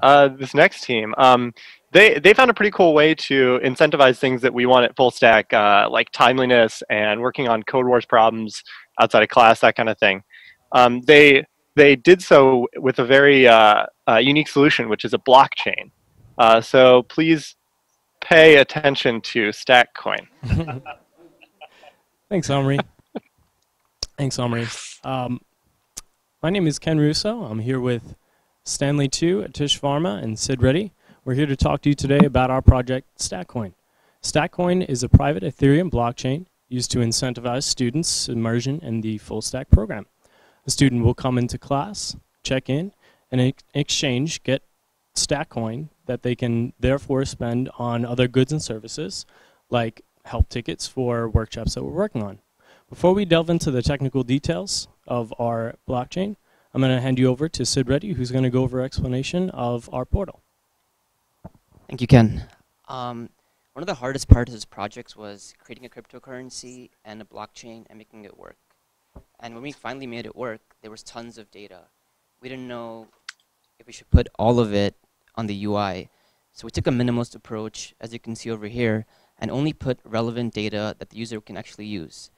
uh, this next team. Um, they they found a pretty cool way to incentivize things that we want at full stack, uh, like timeliness and working on code wars problems outside of class, that kind of thing. Um, they they did so with a very uh, uh, unique solution, which is a blockchain. Uh, so please pay attention to StackCoin. Thanks, Omri. Thanks, Omri. Um, my name is Ken Russo. I'm here with Stanley Tiu at Tish Pharma and Sid Reddy. We're here to talk to you today about our project StackCoin. StackCoin is a private Ethereum blockchain used to incentivize students' immersion in the full stack program. A student will come into class, check in, and in exchange get StackCoin that they can therefore spend on other goods and services like help tickets for workshops that we're working on. Before we delve into the technical details of our blockchain, I'm going to hand you over to Sid Reddy, who's going to go over explanation of our portal. Thank you, Ken. Um, one of the hardest parts of this project was creating a cryptocurrency and a blockchain and making it work. And when we finally made it work, there was tons of data. We didn't know if we should put all of it on the UI. So we took a minimalist approach, as you can see over here, and only put relevant data that the user can actually use.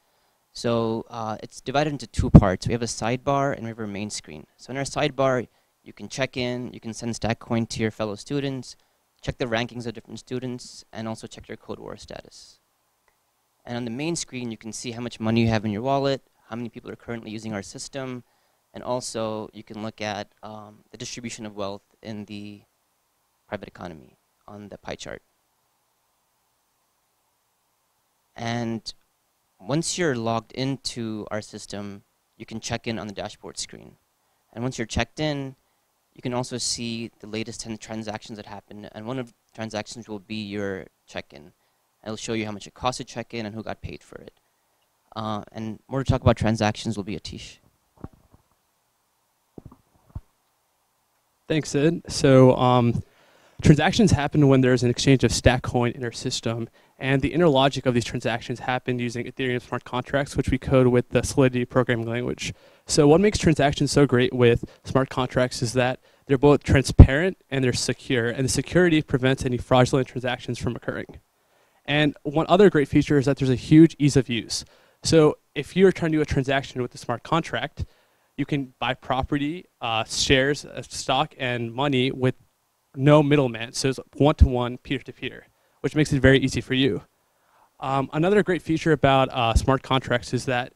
So uh, it's divided into two parts. We have a sidebar and we have our main screen. So in our sidebar, you can check in, you can send StackCoin to your fellow students, check the rankings of different students, and also check your code war status. And on the main screen, you can see how much money you have in your wallet, how many people are currently using our system, and also you can look at um, the distribution of wealth in the private economy on the pie chart. And once you're logged into our system, you can check in on the dashboard screen. And once you're checked in, you can also see the latest 10 transactions that happened. And one of the transactions will be your check-in. It'll show you how much it cost to check in and who got paid for it. Uh, and more to talk about transactions will be Aatish. Thanks, Sid. So um, transactions happen when there's an exchange of stack coin in our system. And the inner logic of these transactions happen using Ethereum smart contracts, which we code with the Solidity programming language. So what makes transactions so great with smart contracts is that they're both transparent and they're secure, and the security prevents any fraudulent transactions from occurring. And one other great feature is that there's a huge ease of use. So if you're trying to do a transaction with a smart contract, you can buy property, uh, shares, stock, and money with no middleman. So it's one-to-one, peer-to-peer which makes it very easy for you. Um, another great feature about uh, smart contracts is that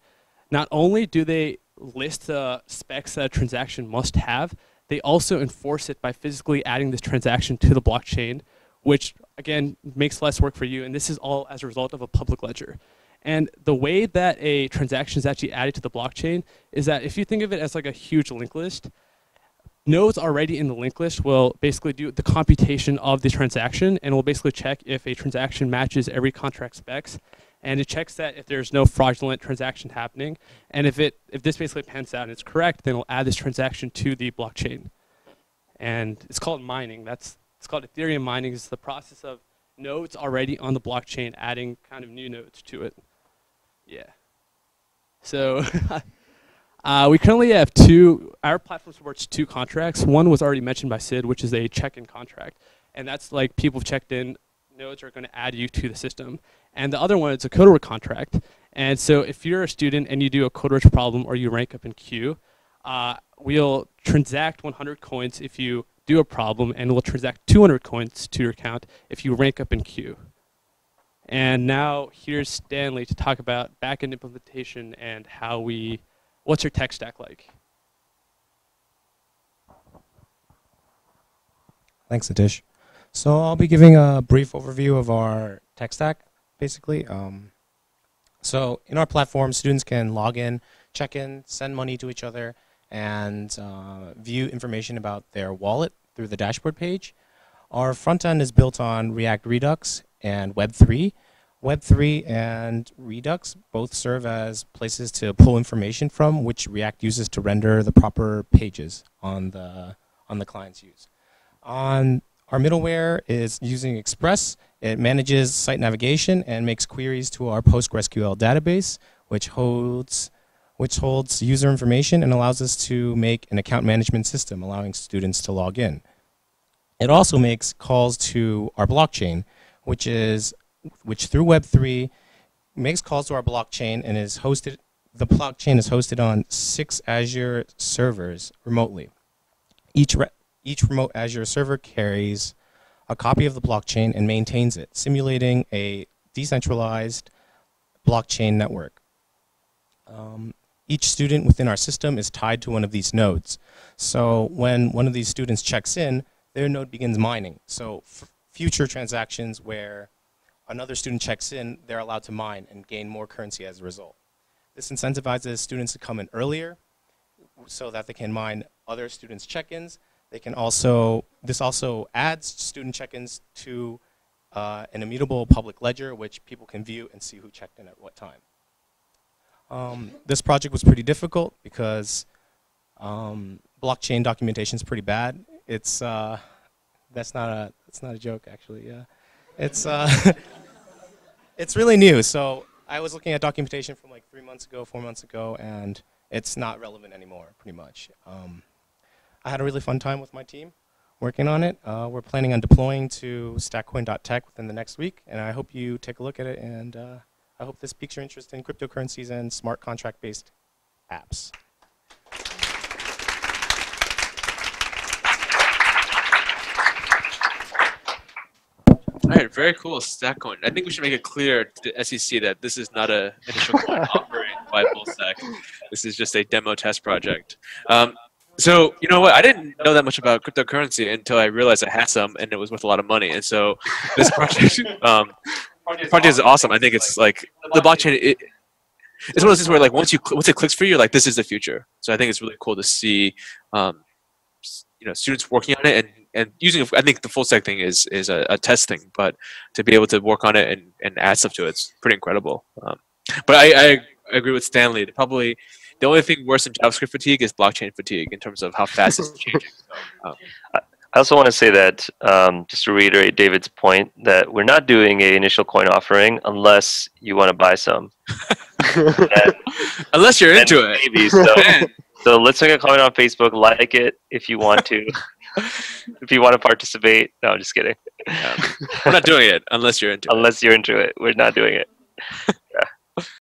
not only do they list the specs that a transaction must have, they also enforce it by physically adding this transaction to the blockchain, which again makes less work for you. And this is all as a result of a public ledger. And the way that a transaction is actually added to the blockchain is that if you think of it as like a huge linked list, nodes already in the linked list will basically do the computation of the transaction and will basically check if a transaction matches every contract specs. And it checks that if there's no fraudulent transaction happening. And if it if this basically pans out and it's correct, then it'll add this transaction to the blockchain. And it's called mining. That's it's called Ethereum mining. It's the process of nodes already on the blockchain adding kind of new nodes to it. Yeah. So Uh, we currently have two, our platform supports two contracts. One was already mentioned by Sid, which is a check-in contract. And that's like people have checked in, nodes are going to add you to the system. And the other one is a Codewars contract. And so if you're a student and you do a Codewars problem or you rank up in kyu, uh, we'll transact 100 coins if you do a problem, and we'll transact 200 coins to your account if you rank up in kyu. And now here's Stanley to talk about backend implementation and how we What's your tech stack like? Thanks, Aatish. So I'll be giving a brief overview of our tech stack, basically. Um, so in our platform, students can log in, check in, send money to each other, and uh, view information about their wallet through the dashboard page. Our front end is built on React Redux and Web3, Web3 and Redux both serve as places to pull information from, which React uses to render the proper pages on the, on the client's use. On our middleware is using Express. It manages site navigation and makes queries to our PostgreSQL database, which holds, which holds user information and allows us to make an account management system, allowing students to log in. It also makes calls to our blockchain, which is which through Web3 makes calls to our blockchain and is hosted. The blockchain is hosted on six Azure servers remotely. Each re- each remote Azure server carries a copy of the blockchain and maintains it, simulating a decentralized blockchain network. Um, each student within our system is tied to one of these nodes. So when one of these students checks in, their node begins mining. So future transactions where another student checks in, they're allowed to mine and gain more currency as a result. This incentivizes students to come in earlier so that they can mine other students' check-ins. They can also, this also adds student check-ins to uh, an immutable public ledger which people can view and see who checked in at what time. Um, this project was pretty difficult because um, blockchain documentation is pretty bad. It's uh, that's not a that's not a joke actually. Yeah, it's uh, it's really new. So I was looking at documentation from like three months ago, four months ago, and it's not relevant anymore. Pretty much. Um, I had a really fun time with my team working on it. Uh, we're planning on deploying to stackcoin.tech within the next week, and I hope you take a look at it and. Uh, I hope this piques your interest in cryptocurrencies and smart contract based apps. All right, very cool. Stackcoin. I think we should make it clear to the SEC that this is not a initial coin offering by Fullstack. This is just a demo test project. Um, so you know what? I didn't know that much about cryptocurrency until I realized I had some, and it was worth a lot of money. And so this project um, project is awesome. I think it's like the blockchain. It, it's one of those things where like once you once it clicks for you, like this is the future. So I think it's really cool to see, um, you know, students working on it and and using. I think the full stack thing is is a, a test thing, but to be able to work on it and, and add stuff to it, it's pretty incredible. Um, but I, I agree with Stanley. Probably the only thing worse than JavaScript fatigue is blockchain fatigue in terms of how fast it's changing. So, um, I also want to say that, um, just to reiterate David's point, that we're not doing a initial coin offering unless you want to buy some. and, unless you're into it. Maybe, so, so let's make a comment on Facebook. Like it if you want to. if you want to participate. No, I'm just kidding. Yeah. We're not doing it unless you're into unless it. Unless you're into it. We're not doing it. Yeah.